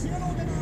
cielo de